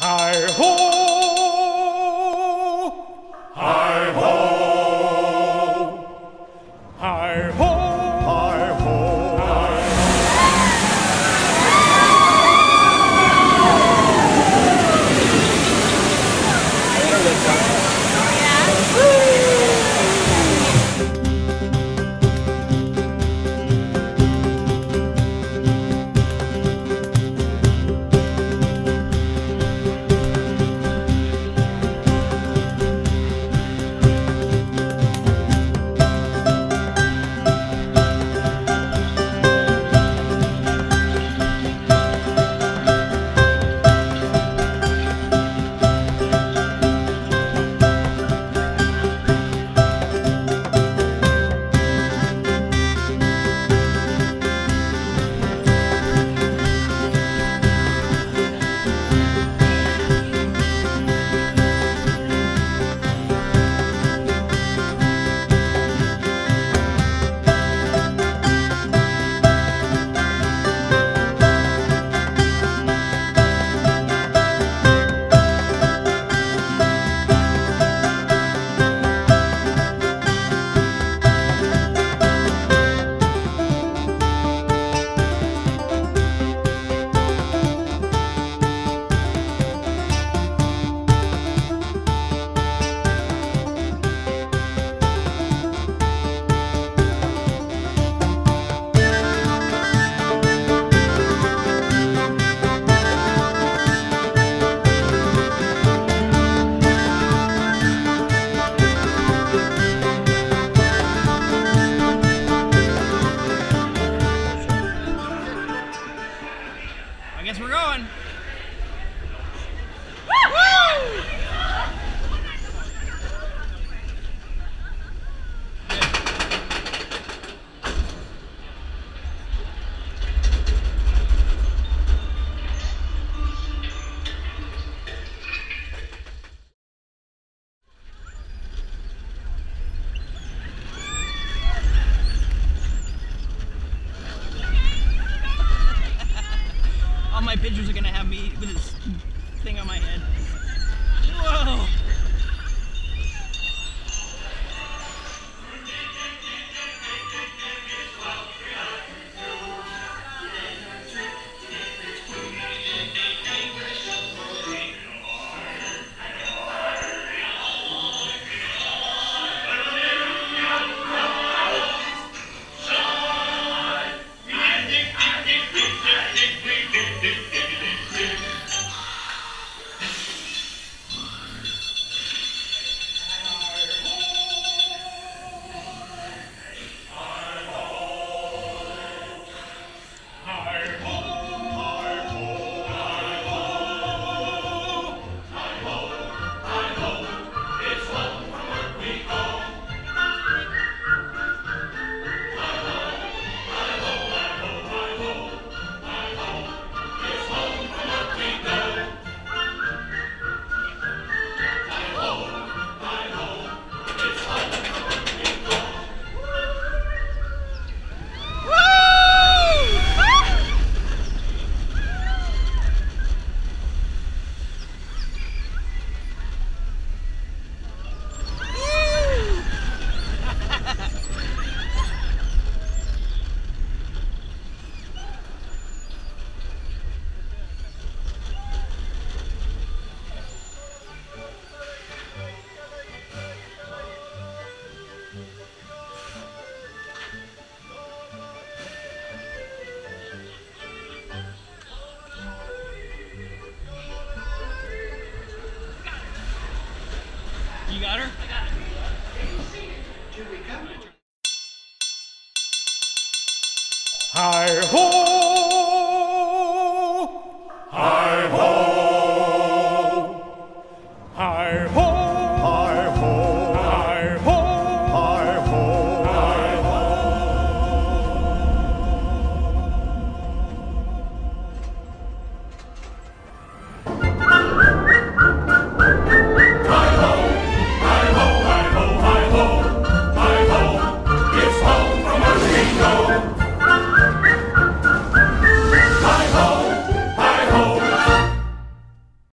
Hi ho! With this thing on my head. Whoa! got her? I got her. Hi ho! Hi ho! Hi ho!